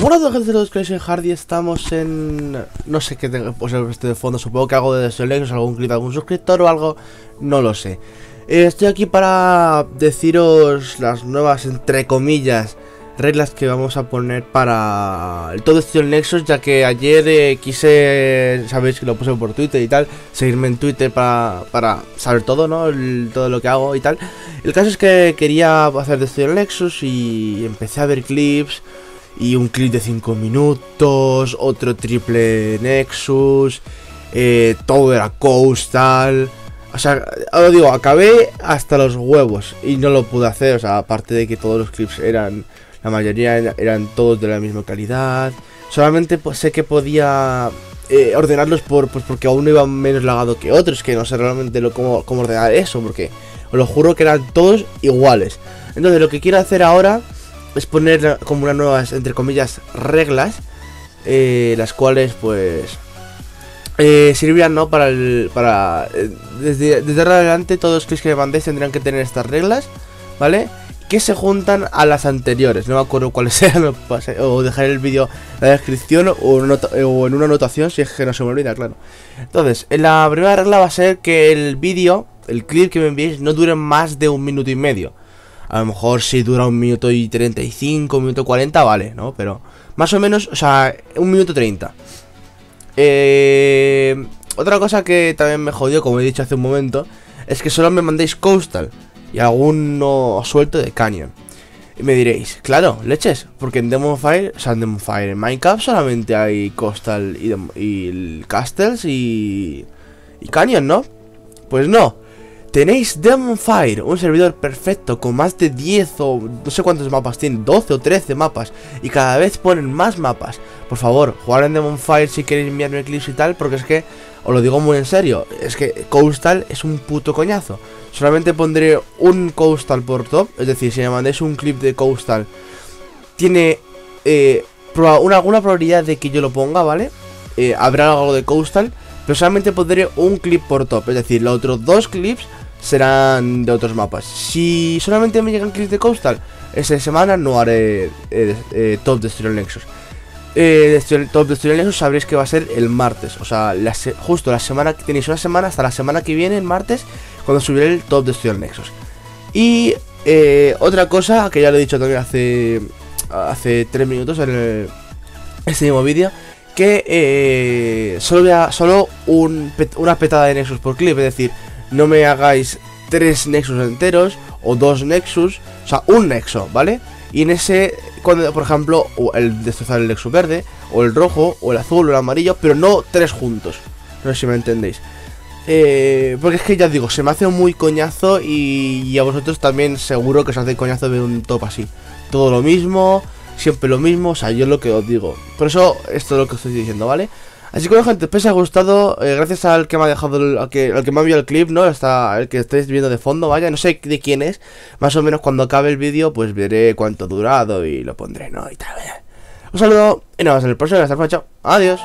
Bueno, gente de los Crazy Hardy, estamos en... No sé qué tengo pues, este de fondo, supongo que algo de Selectos, algún clip de algún suscriptor o algo, no lo sé. Eh, estoy aquí para deciros las nuevas, entre comillas, reglas que vamos a poner para el todo estilo Nexus, ya que ayer eh, quise, sabéis que lo puse por Twitter y tal, seguirme en Twitter para, para saber todo, ¿no? Todo lo que hago y tal. El caso es que quería hacer de Nexus y empecé a ver clips y un clip de 5 minutos, otro triple Nexus, eh, todo era coastal. O sea, ahora digo, acabé hasta los huevos y no lo pude hacer. O sea, aparte de que todos los clips eran, la mayoría eran, todos de la misma calidad. Solamente pues, sé que podía eh, ordenarlos por, pues, porque a uno iba menos lagado que otros. Que no sé realmente lo, cómo, cómo ordenar eso, porque os lo juro que eran todos iguales. Entonces, lo que quiero hacer ahora es poner como unas nuevas, entre comillas, reglas, eh, las cuales pues eh, ¿no? Para el, para, eh, desde, desde ahora adelante todos los que me mandéis tendrán que tener estas reglas, ¿vale? Que se juntan a las anteriores, no me acuerdo cuáles eran, o, dejaré el vídeo en la descripción o, en una anotación si es que no se me olvida, claro. Entonces, en la primera regla va a ser que el vídeo, el clip que me enviéis, no dure más de un minuto y medio. A lo mejor si dura un minuto y 35, un minuto 40, vale, ¿no? Pero más o menos, o sea, un minuto 30. Eh, otra cosa que también me jodió, como he dicho hace un momento, es que solo me mandéis Coastal y alguno suelto de Canyon. Y me diréis, claro, leches, porque en Demon Fire, o sea, en Demon Fire, en Minecraft solamente hay Coastal y, y Castles y, y Canyon, ¿no? Pues no. Tenéis Demon Fire, un servidor perfecto con más de 10 o no sé cuántos mapas tiene, 12 o 13 mapas y cada vez ponen más mapas. Por favor, jugar en Demon Fire si queréis enviarme clips y tal, porque es que os lo digo muy en serio, es que Coastal es un puto coñazo. Solamente pondré un Coastal por top, es decir, si me mandéis un clip de Coastal, tiene eh, una, alguna probabilidad de que yo lo ponga, ¿vale? Eh, habrá algo de Coastal, pero solamente pondré un clip por top, es decir, los otros dos clips serán de otros mapas. Si solamente me llegan clips de Coastal, esa semana no haré eh, eh, top Nexus. Eh, top de Stereo Nexus sabréis que va a ser el martes, o sea, justo la semana que tenéis una semana hasta la semana que viene, el martes, cuando subiré el top de Stereo Nexus. Y eh, otra cosa que ya lo he dicho también hace hace 3 minutos en este mismo vídeo que eh, solo a- solo una petada de Nexus por clip, es decir, no me hagáis tres Nexus enteros o dos Nexus, o sea, un Nexo, ¿vale? Y en ese, cuando, por ejemplo, el destrozar el Nexus verde, o el rojo, o el azul, o el amarillo, pero no tres juntos. No sé si me entendéis. Eh, porque es que ya digo, se me hace muy coñazo y, a vosotros también seguro que os hace coñazo ver un top así. Todo lo mismo, siempre lo mismo, o sea, yo lo que os digo. Por eso esto es lo que estoy diciendo, ¿vale? Así que bueno, gente, espero que os haya gustado. eh, gracias al que me ha dejado, el, que, al que me ha enviado el clip, ¿no? Hasta el que estáis viendo de fondo, vaya, no sé de quién es. Más o menos cuando acabe el vídeo, pues veré cuánto ha durado y lo pondré, ¿no? Y tal, vaya. Un saludo y nos vemos en el próximo. Hasta luego, chao. Adiós.